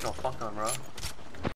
You don't fuck them, bro.